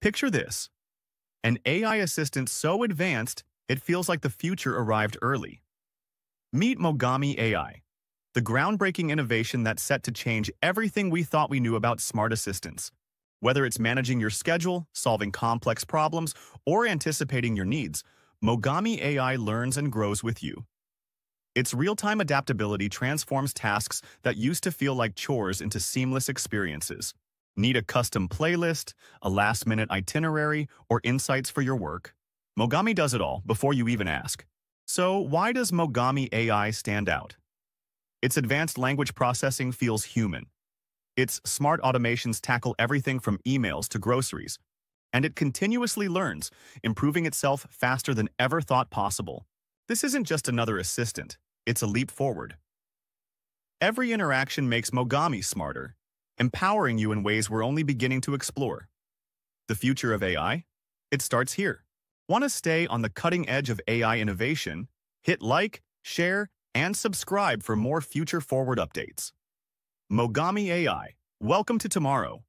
Picture this. An AI assistant so advanced, it feels like the future arrived early. Meet Mogami AI, the groundbreaking innovation that's set to change everything we thought we knew about smart assistants. Whether it's managing your schedule, solving complex problems, or anticipating your needs, Mogami AI learns and grows with you. Its real-time adaptability transforms tasks that used to feel like chores into seamless experiences. Need a custom playlist, a last-minute itinerary, or insights for your work? Mogami does it all before you even ask. So why does Mogami AI stand out? Its advanced language processing feels human. Its smart automations tackle everything from emails to groceries. And it continuously learns, improving itself faster than ever thought possible. This isn't just another assistant, it's a leap forward. Every interaction makes Mogami smarter, empowering you in ways we're only beginning to explore. The future of AI? It starts here. Want to stay on the cutting edge of AI innovation? Hit like, share, and subscribe for more future-forward updates. Mogami AI, welcome to tomorrow.